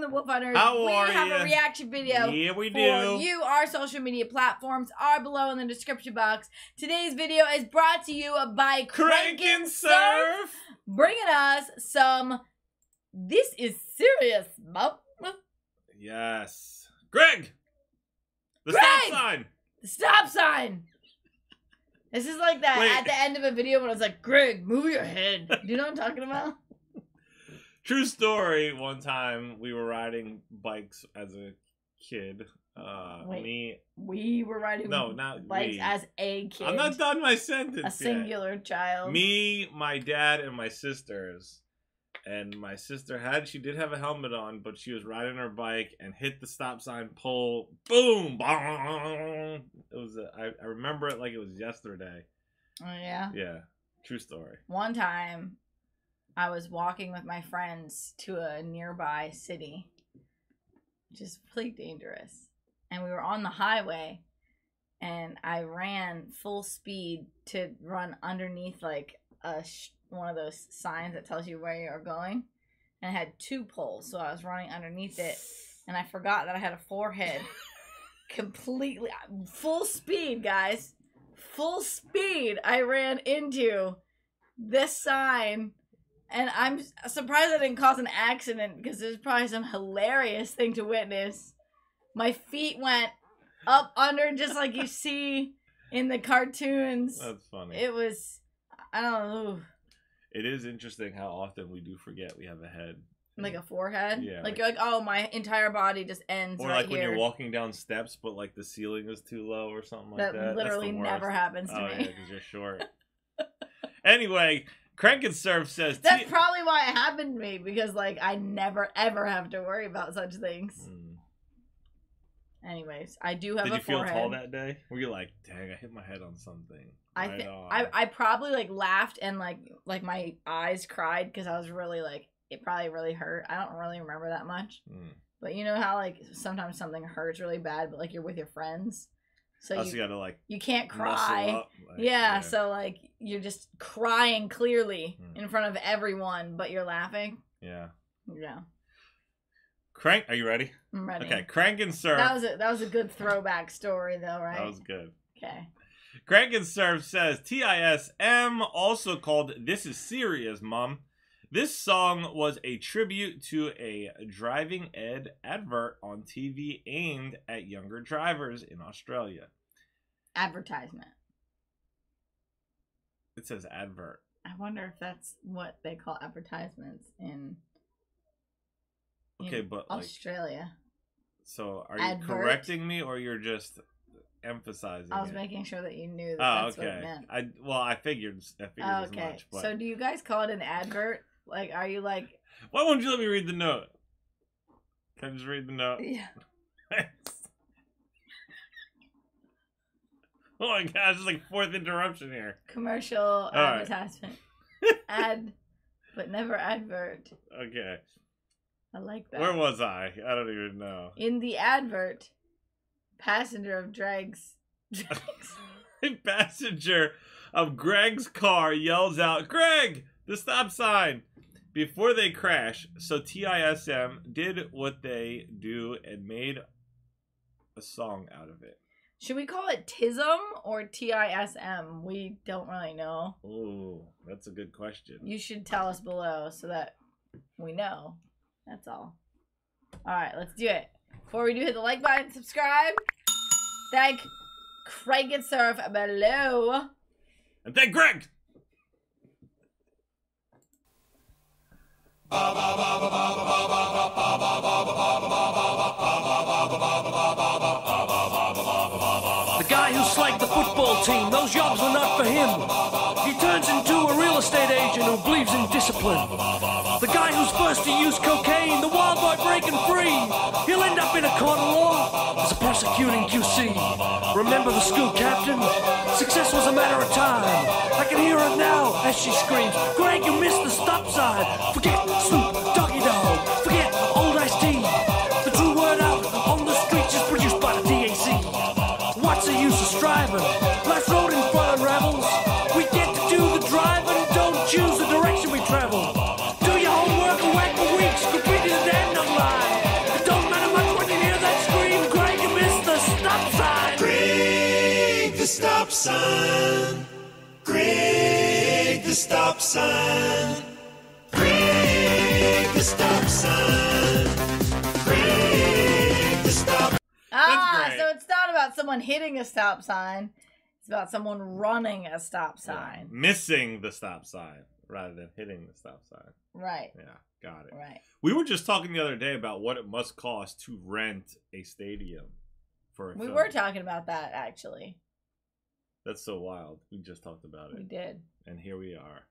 Wolf Hunters. How we have ya? a reaction video Yeah, we do. you. Our social media platforms are below in the description box. Today's video is brought to you by Crank and surf. bringing us some. This is serious, Mum. Yes. Greg. The Greg! stop sign. The stop sign. This is like that Wait. at the end of a video when I was like, Greg, move your head. Do you know what I'm talking about? True story. One time we were riding bikes as a kid. Uh, Wait. me. We were riding No, not bikes we. as a kid. I'm not done my sentence. a yet. singular child. Me, my dad, and my sisters. And my sister had, she did have a helmet on, but she was riding her bike and hit the stop sign pole. Boom! Bong! It was, a, I, I remember it like it was yesterday. Oh yeah. Yeah, true story. One time, I was walking with my friends to a nearby city, which is really dangerous. And we were on the highway, and I ran full speed to run underneath like a sh- one of those signs that tells you where you're going, and it had two poles, so I was running underneath it, and I forgot that I had a forehead. Completely full speed, guys. Full speed. I ran into this sign and i'm surprised i didn't cause an accident because there's probably some hilarious thing to witness my feet went up under just like you see in the cartoons That's funny. it was i don't know it is interesting how often we do forget we have a head. like a forehead Yeah, like like- you're like oh my entire body just ends Or right like when here you're walking down steps, but like the ceiling is too low or something like that, that. Literally never happens to Oh me yeah, because you're short. anyway, Crank and Surf says. that's probably why it happened to me because like i never ever have to worry about such things Mm. anyways i do have Did a you feel tall that day? Were you like, dang, I hit my head on something? I Right think on." I I probably like laughed and like like my eyes cried because I was really like it probably really hurt. I don't really remember that much, Mm. but you know how like sometimes something hurts really bad, but like you're with your friends, so you gotta like you can't cry. up. like, Yeah, so like you're just crying clearly Mm. in front of everyone, but you're laughing. yeah. Yeah, Crank, are you ready? I'm ready. Okay, Crank and Surf. That was a that was a good throwback story though, right? That was good. Okay. Crank and Surf says TISM, also called This Is Serious, Mum. This song was a tribute to a driving ed advert on TV aimed at younger drivers in Australia. Advertisement. It says advert. I wonder if that's what they call advertisements in in Okay, but like, Australia. so are you Advert? correcting me or you're just emphasizing? I was it? making sure that you knew that Oh, that's what it okay. meant. I well, I figured. I figured Oh, okay. much. But So do you guys call it an advert? Like, are you like, why won't you let me read the note? Can I just read the note? yeah, oh my gosh, it's like fourth interruption here. commercial right. advertisement, ad, but never advert. Okay. I like that. Where was I? I don't even know. In the advert, passenger of drags. A passenger of Greg's car yells out, Greg, the stop sign! Before they crash, so TISM did what they do and made a song out of it. Should we call it TISM or TISM? We don't really know. Oh, that's a good question. You should tell us below so that we know. That's all. All right, let's do it. Before we do, hit the like button, subscribe. Thank Craig and Surf below. And thank Greg! The guy who slagged the football team, those jobs were not for him. He turns into a real estate agent who believes in discipline. The guy who's first to use cocaine, the wild boy breaking free. He'll end up in a court of law as a prosecuting QC. Remember the school captain? Success was a matter of time. I can hear her now as she screams, Greg, you missed the stop sign. Forget Snoop, sign. Greg the stop sign. Greg the stop sign. Greg the stop. Ah, so it's not about someone hitting a stop sign. It's about someone running a stop sign. Missing the stop sign rather than hitting the stop sign. Right. Yeah, got it. Right. We were just talking the other day about what it must cost to rent a stadium for a We film. were talking about that actually. That's so wild. We just talked about it. We did. and here we are.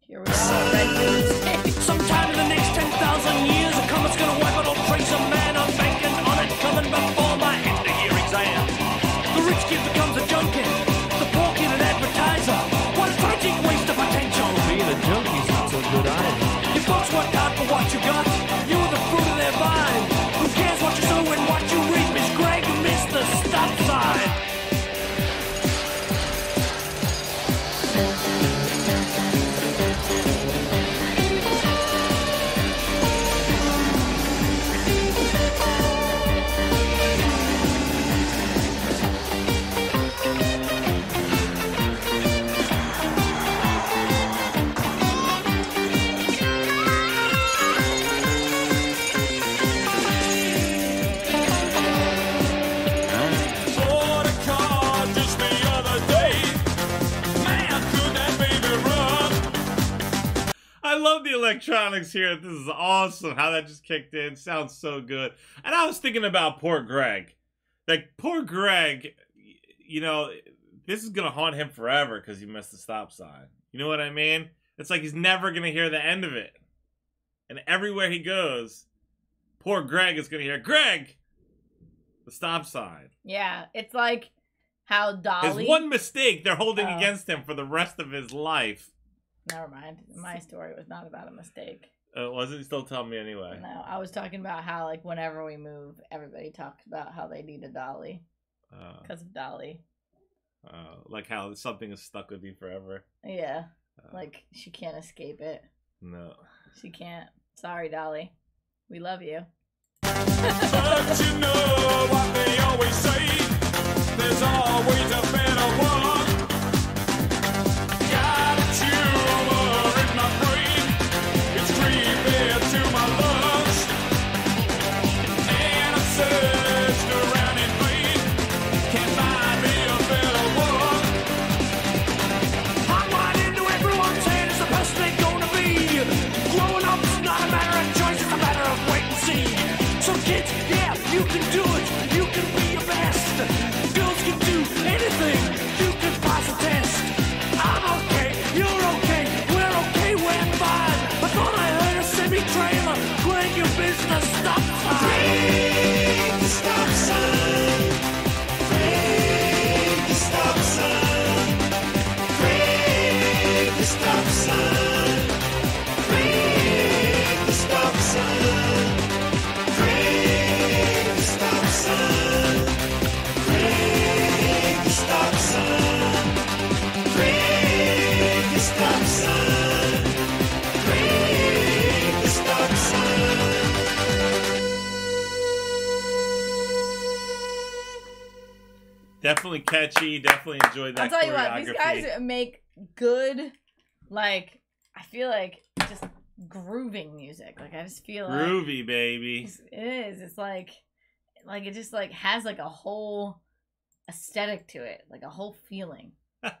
Here we are. Red Bull Stadium. Sometime in the next 10,000 years, a comet's gonna wipe out all trace of man. I'm banking on it coming before my end of year exam. The rich kid becomes a junkie, electronics here. This is awesome. How that just kicked in. Sounds so good. And I was thinking about poor Greg. Like, poor Greg, you know, this is going to haunt him forever because he missed the stop sign. You know what I mean? It's like he's never going to hear the end of it. And everywhere he goes, poor Greg is going to hear, Greg! The stop sign. Yeah, it's like how Dolly. His one mistake they're holding Oh. against him for the rest of his life. Never mind. My story was not about a mistake. Uh, wasn't still telling me anyway? No, I was talking about how like whenever we move, everybody talks about how they need a dolly Uh, because of Dolly. Uh, like how something is stuck with you forever. Yeah, Uh, like she can't escape it. no. She can't. Sorry, Dolly. We love you. But you know what they always say. There's always a better one. the stop. Definitely catchy. Definitely enjoyed that I'll tell you what, these guys make good, like I feel like just grooving music. Like I just feel like Groovy, baby. It is. It's like, like it just like has like a whole aesthetic to it, like a whole feeling.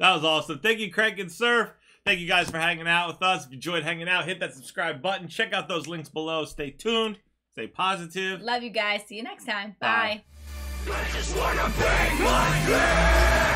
That was awesome. Thank you, Craig and Surf. Thank you guys for hanging out with us. If you enjoyed hanging out, hit that subscribe button. Check out those links below. Stay tuned. Stay positive. Love you guys. See you next time. Bye. Bye. I just wanna bang my leg.